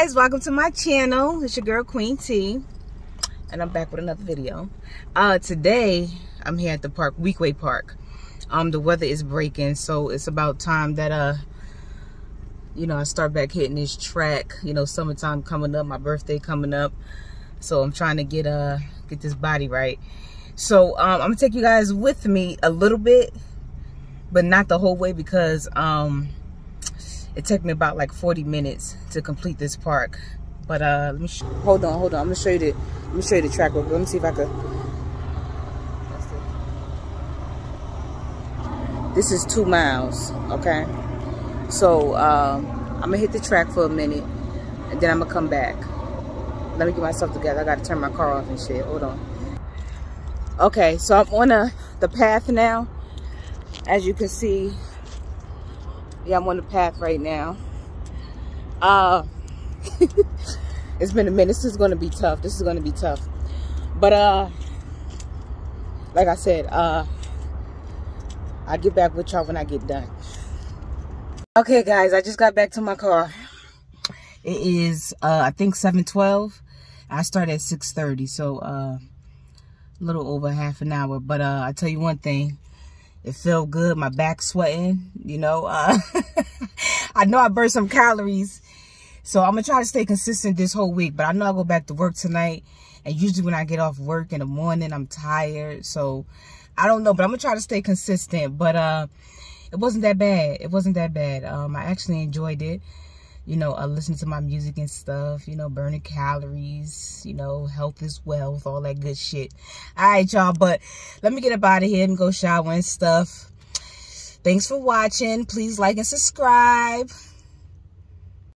guys welcome to my channel. It's your girl Queen Tee. And i'm back with another video. Uh today i'm here at the park Weequahic park. Um the weather is breaking so it's about time that uh you know i start back hitting this track. You know summertime coming up my birthday coming up. So i'm trying to get uh get this body right. So um i'm gonna take you guys with me a little bit but not the whole way because um it took me about like 40 minutes to complete this park. But uh let me hold on hold on. I'm gonna show you the let me show you the track real quick. let me see if i could. This is two miles okay? So um i'm gonna hit the track for a minute and then i'm gonna come back. Let me get myself together. I gotta turn my car off and shit. Hold on. Okay so i'm on a, the path now. As you can see yeah i'm on the path right now. Uh it's been a minute. This is gonna be tough. This is gonna be tough. But uh like i said uh i'll get back with y'all when i get done. Okay guys i just got back to my car. It is uh i think 712 i started at 6:30, so uh a little over half an hour. But uh i tell you one thing it felt good. My back sweating, you know. Uh, I know I burned some calories. So I'm going to try to stay consistent this whole week. But I know I'll go back to work tonight. And usually when I get off work in the morning, I'm tired. So I don't know. But I'm going to try to stay consistent. But uh, it wasn't that bad. It wasn't that bad. Um, I actually enjoyed it you know, uh, listening to my music and stuff, you know, burning calories, you know, health is wealth, all that good shit. All right, y'all, but let me get up out of here and go shower and stuff. Thanks for watching. Please like and subscribe.